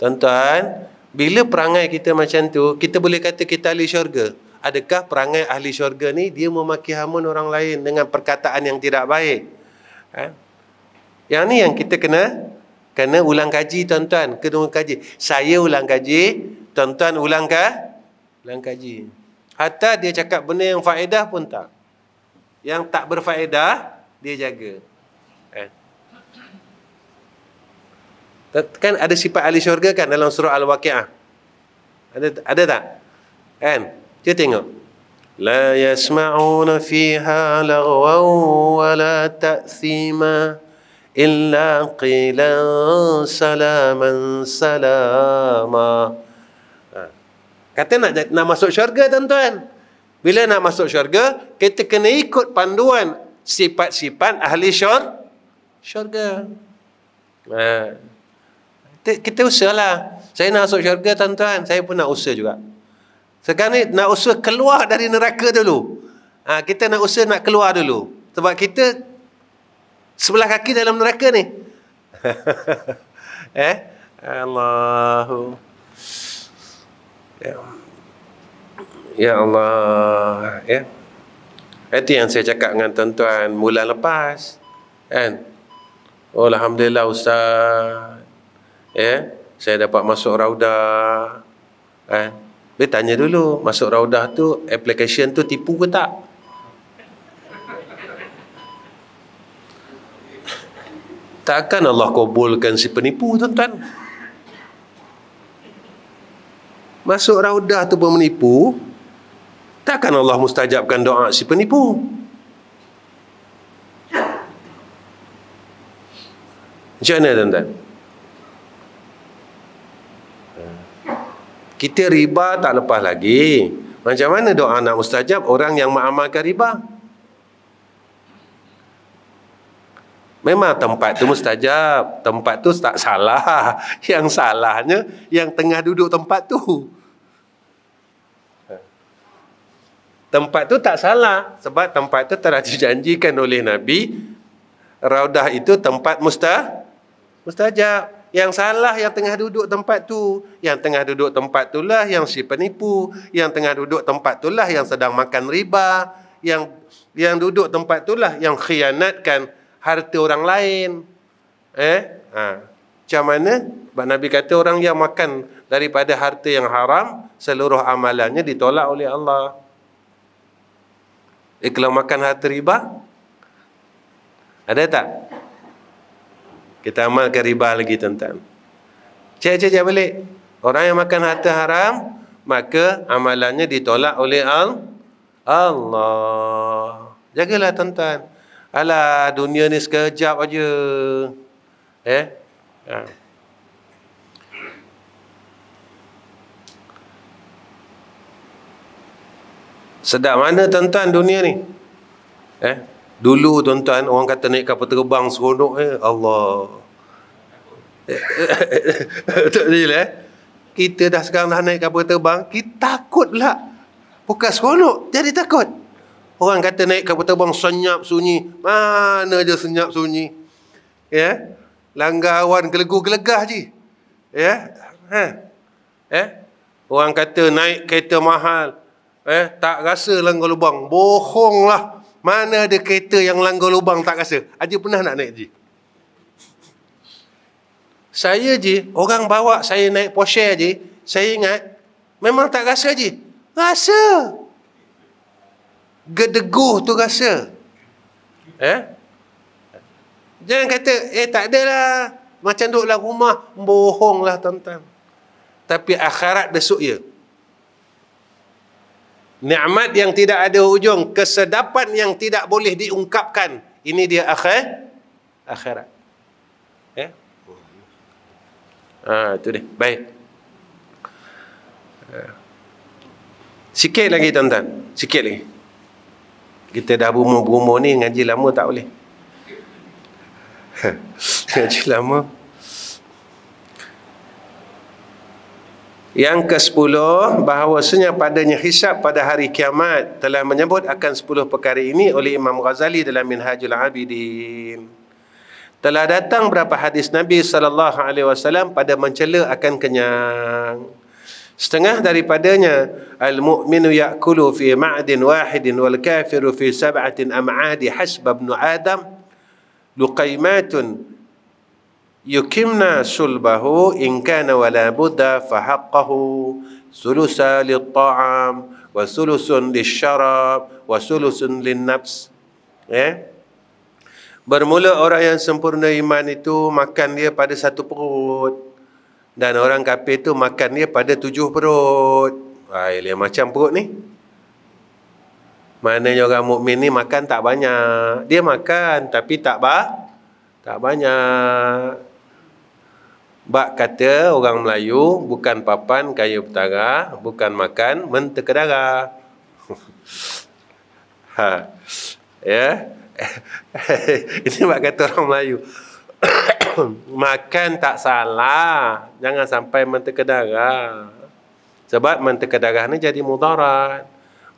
Tuan-tuan, bila perangai kita macam tu, kita boleh kata kita ahli syurga. Adakah perangai ahli syurga ni, dia memaki hamun orang lain dengan perkataan yang tidak baik? Ha? Yang ni yang kita kena kena ulang kaji tuan-tuan, kena ulang kaji. Saya ulang kaji, tuan-tuan ulang ke? Ulang kaji. Hatta dia cakap benda yang faedah pun tak. Yang tak berfaedah dia jaga. Kan ada sifat ahli syurga kan dalam surah Al-Waqiah. Ada ada tak? Kan? Kita tengok. La yasma'una fiha lagwan wa la ta'thima illa qilan salaman salama ha. kata nak nak masuk syurga tuan-tuan bila nak masuk syurga kita kena ikut panduan sifat-sifat ahli syur syurga ha. Kita usahalah saya nak masuk syurga tuan-tuan saya pun nak usaha juga sekarang ni nak usaha keluar dari neraka dulu ha, kita nak usaha nak keluar dulu sebab kita sebelah kaki dalam neraka ni. eh? Allahu. Ya. Ya Allah, ya. Itu yang saya cakap dengan tuan-tuan bulan lepas. Kan? Oh, Alhamdulillah Ustaz. Ya, saya dapat masuk raudah. Kan? Dia tanya dulu, masuk raudah tu application tu tipu ke tak? takkan Allah kabulkan si penipu tuan-tuan masuk raudah tu pun menipu takkan Allah mustajabkan doa si penipu macam mana tuan-tuan kita riba tak lepas lagi macam mana doa nak mustajab orang yang mengamalkan riba Memang tempat tu mustajab. Tempat tu tak salah. Yang salahnya yang tengah duduk tempat tu. Tempat tu tak salah. Sebab tempat tu telah dijanjikan oleh Nabi. Raudah itu tempat musta, mustajab. Yang salah yang tengah duduk tempat tu. Yang tengah duduk tempat tu lah yang si penipu. Yang tengah duduk tempat tu lah yang sedang makan riba. Yang yang duduk tempat tu lah yang khianatkan harta orang lain. Eh? Ha. Macam mana? Sebab Nabi kata orang yang makan daripada harta yang haram, seluruh amalannya ditolak oleh Allah. Eh, kalau makan harta riba, ada tak? Kita amalkan riba lagi tuan-tuan. Cek-cek balik. Orang yang makan harta haram, maka amalannya ditolak oleh Allah. Jagalah tuan-tuan. Alah dunia ni sekejap aja. Eh? Ha. Sedap mana tuan-tuan dunia ni? Eh? Dulu tuan-tuan orang kata naik kapal terbang seronok eh Allah. Tak eh? Kita dah sekarang dah naik kapal terbang, kita takut pula. Bukan seronok, jadi takut. Orang kata naik kapal terbang senyap sunyi. Mana je senyap sunyi. Ya? Langgar awan gelegu-gelegah je. Ya? Ha? Eh? Orang kata naik kereta mahal. Eh, tak rasa langgar lubang. Bohonglah. Mana ada kereta yang langgar lubang tak rasa? Haji pernah nak naik je? Saya je, orang bawa saya naik Porsche je, saya ingat, memang tak rasa je. Rasa. Gedeguh tu rasa. Eh? Jangan kata, eh tak adalah. Macam duduk dalam rumah, bohonglah tuan-tuan. Tapi akhirat besok ya nikmat yang tidak ada hujung kesedapan yang tidak boleh diungkapkan. Ini dia akhir akhirat. Ya? Ha itu dia. Baik. Ha. sikit lagi tuan-tuan. Sikit lagi. Kita dah bumur-bumur ni ngaji lama tak boleh. Ngaji lama Yang ke-10 bahawasanya padanya hisab pada hari kiamat telah menyebut akan 10 perkara ini oleh Imam Ghazali dalam Minhajul Abidin. Telah datang berapa hadis Nabi wasallam pada mencela akan kenyang. Setengah daripadanya al-mu'minu ya'kulu fi ma'din wahidin wal kafiru fi sab'atin am'adi hasba ibn Adam luqaymatun yukimna sulbahu in kana wala budda fa haqqahu sulusa lit-ta'am wa sulusun lisyarab wa sulusun lin-nafs ya bermula orang yang sempurna iman itu makan dia pada satu perut. Dan orang kafir itu makan dia pada tujuh perut. Wah dia macam perut ni. Maknanya orang mukmin ni makan tak banyak. Dia makan tapi tak ba tak banyak. Bak kata orang Melayu bukan papan kaya petara, bukan makan mentega ha. Ya. Ini bak kata orang Melayu. makan tak salah, jangan sampai mentega. Sebab mentega darah ni jadi mudarat.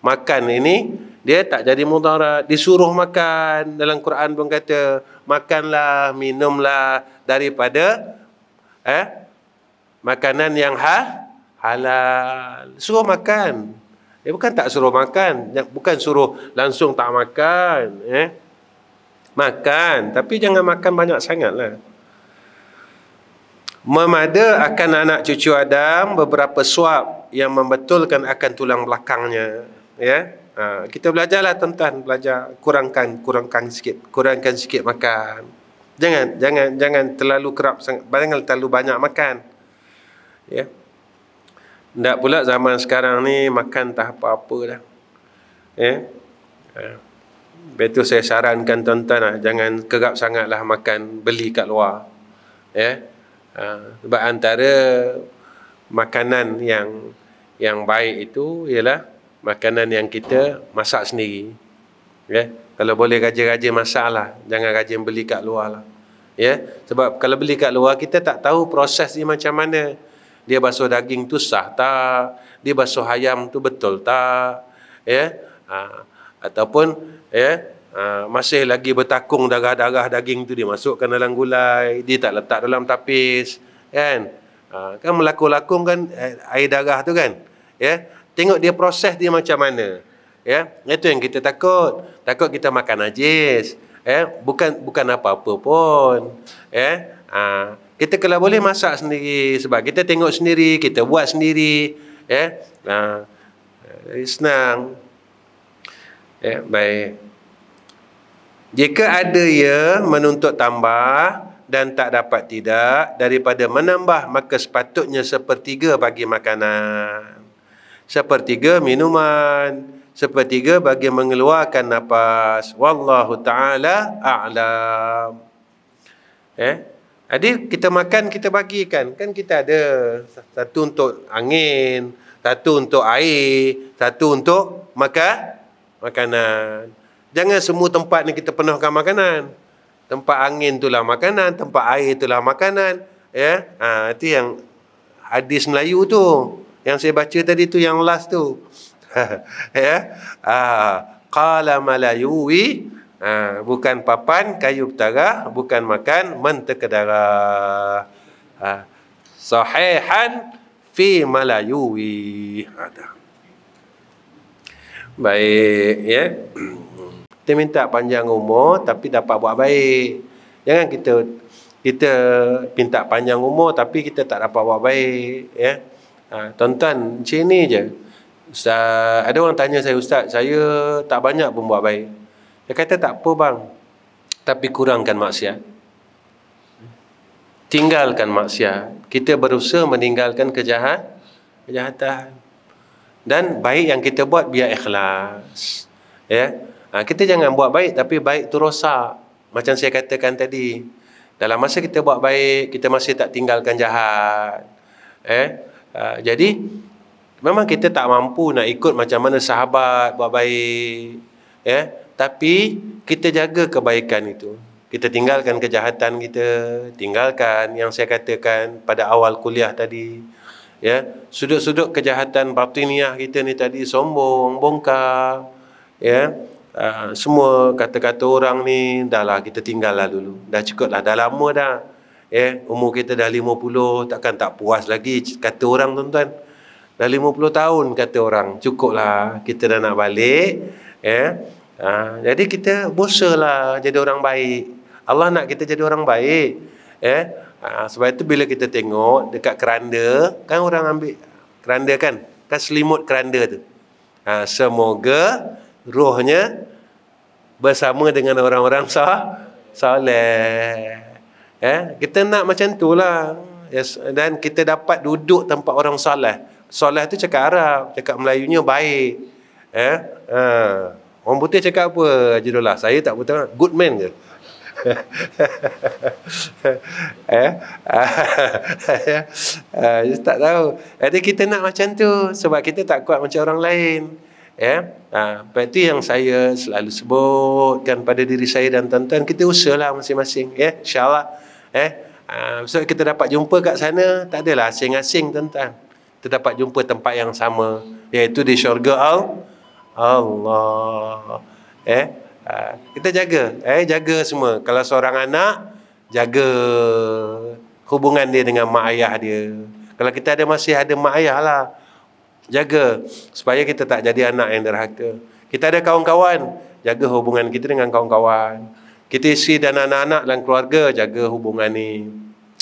Makan ini dia tak jadi mudarat, disuruh makan. Dalam Quran pun kata, makanlah, minumlah daripada eh makanan yang ha? Halal. Suruh makan. Eh bukan tak suruh makan. Bukan suruh langsung tak makan eh makan. Tapi jangan makan banyak sangatlah. Memada akan anak cucu Adam beberapa suap yang membetulkan akan tulang belakangnya ya? Ha, kita belajarlah tuan-tuan. Belajar. Kurangkan kurangkan sikit. Kurangkan sikit makan Jangan jangan jangan terlalu kerap sangat jangan terlalu banyak makan. Ya. Tak pula zaman sekarang ni makan tak apa-apa dah. Ya. Ha. Betul saya sarankan tuan-tuan lah, jangan kerap sangatlah makan beli kat luar. Ya. Ha. sebab antara makanan yang yang baik itu ialah makanan yang kita masak sendiri. Ya. Kalau boleh rajin-rajin masak lah. Jangan rajin beli kat luar lah. Ya. Sebab kalau beli kat luar, kita tak tahu proses dia macam mana. Dia basuh daging tu sah tak? Dia basuh ayam tu betul tak? Ya. Ha. Ataupun ya, ha, masih lagi bertakung darah-darah daging tu dia masukkan dalam gulai. Dia tak letak dalam tapis. Kan? Ha. Kan melakung-lakung kan eh, air darah tu kan? Ya. Tengok dia proses dia macam mana. Ya, itu yang kita takut. Takut kita makan najis. Eh, bukan bukan apa-apa pun. Eh, ha, kita kalau boleh masak sendiri sebab kita tengok sendiri, kita buat sendiri. Eh, ha, senang. Eh, baik. Jika ada ya menuntut tambah dan tak dapat tidak daripada menambah maka sepatutnya sepertiga bagi makanan. Sepertiga minuman sepertiga bagi mengeluarkan nafas. Wallahu taala a'lam. Eh? Jadi kita makan kita bagikan. Kan kita ada satu untuk angin satu untuk air satu untuk makan makanan. Jangan semua tempat ni kita penuhkan makanan. Tempat angin itulah makanan tempat air itulah makanan. Ya? Ha, itu yang hadis Melayu tu. Yang saya baca tadi tu yang last tu ya? Ah qala malayuwi ha, bukan papan kayu betara bukan makan mentega darah ha, sahihan fi malayuwi. Ada baik ya. Kita minta panjang umur tapi dapat buat baik. Jangan kita kita minta panjang umur tapi kita tak dapat buat baik ya. Ha, tuan-tuan macam ni je Ustaz, ada orang tanya saya, Ustaz, saya tak banyak pun buat baik. Dia kata, tak apa bang. Tapi kurangkan maksiat. Tinggalkan maksiat. Kita berusaha meninggalkan kejahat, kejahatan. Dan baik yang kita buat, biar ikhlas. Ya, ha, Kita jangan buat baik, tapi baik tu rosak. Macam saya katakan tadi. Dalam masa kita buat baik, kita masih tak tinggalkan jahat. Eh? Ha, jadi, Memang kita tak mampu nak ikut macam mana sahabat buat baik. Ya, tapi kita jaga kebaikan itu. Kita tinggalkan kejahatan kita, tinggalkan yang saya katakan pada awal kuliah tadi. Ya, sudut-sudut kejahatan batiniah kita ni tadi sombong, bongkar, ya. Uh, semua kata-kata orang ni dah lah kita tinggal lah dulu. Dah cukup lah, dah lama dah. Ya, umur kita dah 50, takkan tak puas lagi kata orang tuan-tuan. Dah 50 tahun kata orang Cukuplah kita dah nak balik ya. Ha, jadi kita lah jadi orang baik Allah nak kita jadi orang baik ya. Ha, sebab itu bila kita tengok Dekat keranda Kan orang ambil keranda kan Kan selimut keranda tu ha, Semoga Rohnya Bersama dengan orang-orang sah, Saleh ya. Kita nak macam tu lah yes. Dan kita dapat duduk tempat orang saleh Solat tu cakap Arab, cakap Melayunya baik. Eh? Ha. Orang putih cakap apa, Jidullah? Saya tak betul. Good man ke? eh? uh, tak tahu. Jadi kita nak macam tu sebab kita tak kuat macam orang lain. Ya. Ha, itu yang saya selalu sebutkan pada diri saya dan tuan-tuan kita usahalah masing-masing ya. Insya-Allah. Eh? Ha, so kita dapat jumpa kat sana, tak adalah asing-asing tuan-tuan kita dapat jumpa tempat yang sama iaitu di syurga al Allah. Eh ha, kita jaga. Eh jaga semua. Kalau seorang anak jaga hubungan dia dengan mak ayah dia. Kalau kita ada masih ada mak ayah lah jaga. Supaya kita tak jadi anak yang derhaka. Kita ada kawan-kawan jaga hubungan kita dengan kawan-kawan. Kita isi dan anak-anak dan keluarga jaga hubungan ni.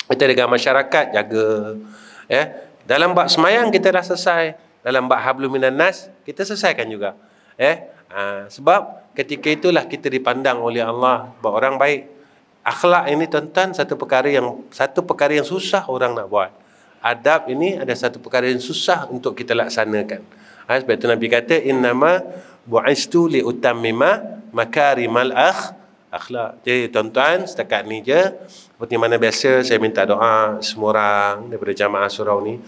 Kita dengan masyarakat jaga. Eh dalam bab semayang kita dah selesai. Dalam bab hablum minan nas kita selesaikan juga. Eh? Ha, sebab ketika itulah kita dipandang oleh Allah buat orang baik. Akhlak ini tuan satu perkara yang satu perkara yang susah orang nak buat. Adab ini ada satu perkara yang susah untuk kita laksanakan. Ha, sebab itu Nabi kata innama bu'istu li utammima makarimal akh akhlak. Jadi tuan-tuan setakat ni je seperti mana biasa saya minta doa semua orang daripada jamaah surau ni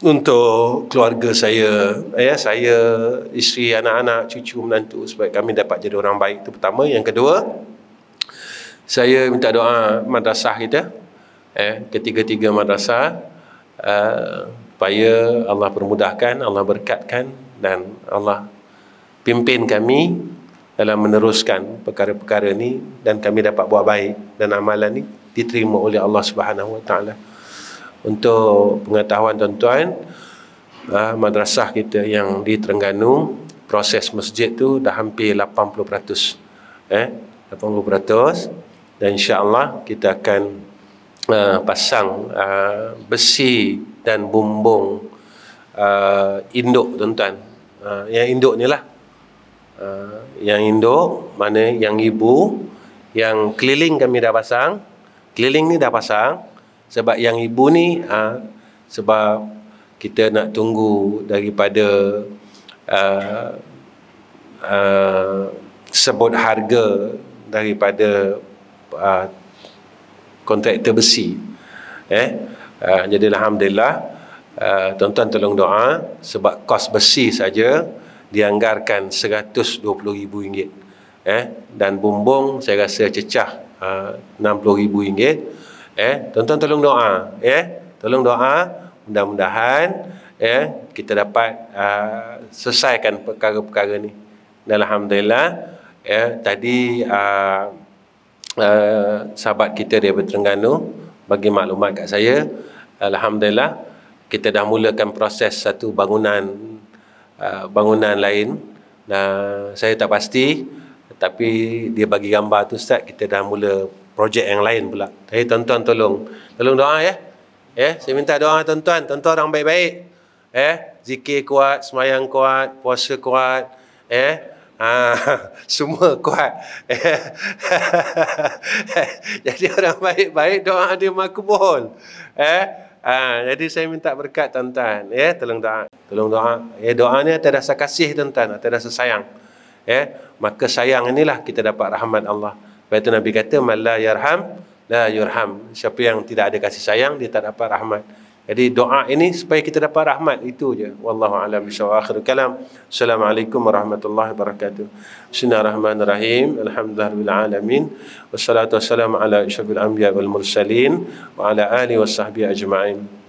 untuk keluarga saya, ya saya, isteri, anak-anak, cucu, menantu supaya kami dapat jadi orang baik. Itu pertama. Yang kedua, saya minta doa madrasah kita, eh, ketiga-tiga madrasah, uh, supaya Allah permudahkan, Allah berkatkan dan Allah pimpin kami dalam meneruskan perkara-perkara ni dan kami dapat buat baik dan amalan ni diterima oleh Allah Subhanahu Wa Taala. Untuk pengetahuan tuan-tuan, uh, madrasah kita yang di Terengganu proses masjid tu dah hampir 80%. Eh, 80% dan insya-Allah kita akan uh, pasang uh, besi dan bumbung uh, induk tuan-tuan. Uh, yang induk ni lah Uh, yang induk mana yang ibu yang keliling kami dah pasang. Keliling ni dah pasang. Sebab yang ibu ni uh, sebab kita nak tunggu daripada uh, uh, sebut harga daripada uh, kontraktor besi. Eh uh, jadi alhamdulillah uh, tuan-tuan tolong doa sebab kos besi saja dianggarkan RM120,000 eh dan bumbung saya rasa cecah uh, RM60,000 eh tuan-tuan tolong doa eh tolong doa. Mudah-mudahan eh kita dapat uh, selesaikan perkara-perkara ni. Dan alhamdulillah ya tadi uh, uh, sahabat kita daripada Terengganu bagi maklumat kat saya alhamdulillah kita dah mulakan proses satu bangunan uh, bangunan lain dan saya tak pasti tapi dia bagi gambar tu ustaz kita dah mula projek yang lain pula jadi tuan-tuan tolong tolong doa ya ya saya minta doa tuan-tuan tuan-tuan orang baik-baik eh zikir kuat semayang kuat puasa kuat eh Ha, semua kuat. jadi orang baik-baik doa dia makbul. Eh? Ha, jadi saya minta berkat tuan-tuan. Ya, tolong doa. Tolong doa. Ya, doa ni atas rasa kasih tuan-tuan, atas rasa sayang. Ya, maka sayang inilah kita dapat rahmat Allah. Sebab itu Nabi kata, "Man la yarham, la yurham." Siapa yang tidak ada kasih sayang, dia tak dapat rahmat. Jadi doa ini supaya kita dapat rahmat itu je. Wallahu a'lam bishawab. Akhir kalam. Assalamualaikum warahmatullahi wabarakatuh. Bismillahirrahmanirrahim. Alhamdulillahirabbil alamin. Wassalatu wassalamu ala asyrafil anbiya wal mursalin wa ala alihi washabbihi ajma'in.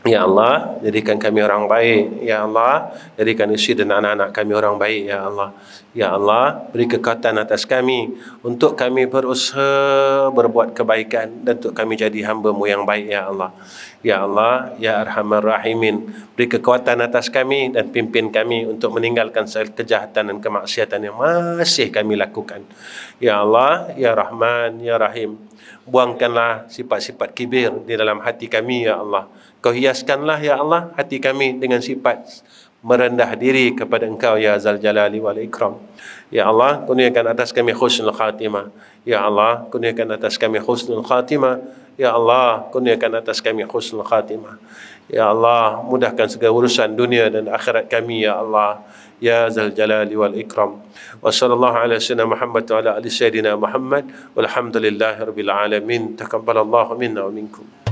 Ya Allah, jadikan kami orang baik. Ya Allah, jadikan isteri dan anak-anak kami orang baik. Ya Allah. Ya Allah, beri kekuatan atas kami untuk kami berusaha berbuat kebaikan dan untuk kami jadi hamba-Mu yang baik. Ya Allah. Ya Allah, Ya Arhamar Rahimin, beri kekuatan atas kami dan pimpin kami untuk meninggalkan segala kejahatan dan kemaksiatan yang masih kami lakukan. Ya Allah, Ya Rahman, Ya Rahim, buangkanlah sifat-sifat kibir di dalam hati kami, Ya Allah. Kau hiaskanlah ya Allah hati kami dengan sifat merendah diri kepada Engkau ya Zal Jalali wal Ikram. Ya Allah, kurniakan atas kami husnul khatimah. Ya Allah, kurniakan atas kami husnul khatimah. Ya Allah, kurniakan atas kami husnul khatimah. Ya Allah, mudahkan segala urusan dunia dan akhirat kami ya Allah. Ya Zal Jalali wal Ikram. Wa sallallahu ala sayyidina Muhammad wa ala ali sayyidina Muhammad. Walhamdulillahirabbil alamin. Taqabbalallahu minna wa minkum.